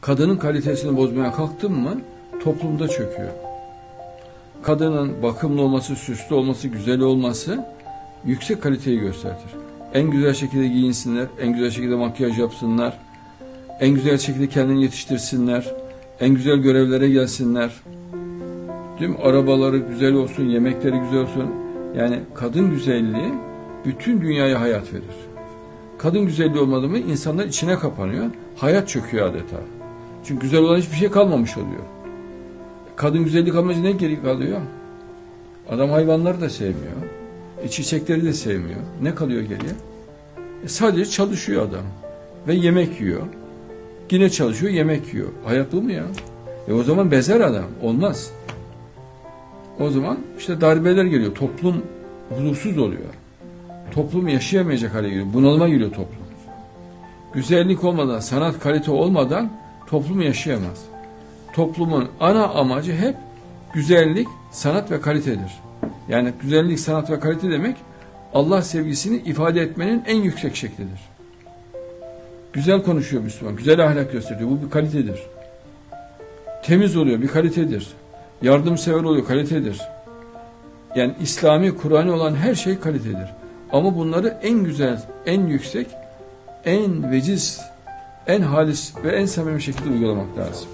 Kadının kalitesini bozmaya kalktın mı toplumda çöküyor. Kadının bakımlı olması, süslü olması, güzel olması yüksek kaliteyi gösterir. En güzel şekilde giyinsinler, en güzel şekilde makyaj yapsınlar, en güzel şekilde kendini yetiştirsinler, en güzel görevlere gelsinler. Mi? Arabaları güzel olsun, yemekleri güzel olsun. Yani kadın güzelliği bütün dünyaya hayat verir. Kadın güzelliği olmadı mı insanlar içine kapanıyor. Hayat çöküyor adeta. Çünkü güzel olan hiçbir şey kalmamış oluyor. Kadın güzellik kalmayınca ne geri kalıyor? Adam hayvanları da sevmiyor. E, çiçekleri de sevmiyor. Ne kalıyor geriye? E, sadece çalışıyor adam. Ve yemek yiyor. Yine çalışıyor, yemek yiyor. Hayat bu mu ya? E o zaman bezer adam. Olmaz. O zaman işte darbeler geliyor. Toplum huzursuz oluyor. Toplum yaşayamayacak hale geliyor. Bunalıma giriyor toplum. Güzellik olmadan, sanat kalite olmadan toplum yaşayamaz. Toplumun ana amacı hep güzellik, sanat ve kalitedir. Yani güzellik, sanat ve kalite demek Allah sevgisini ifade etmenin en yüksek şeklidir. Güzel konuşuyor Müslüman, güzel ahlak gösteriyor. Bu bir kalitedir. Temiz oluyor, bir kalitedir. Yardımsever oluyor, kalitedir. Yani İslami, Kur'an'ı olan her şey kalitedir. Ama bunları en güzel, en yüksek, en veciz, en halis ve en samimi şekilde uygulamak lazım.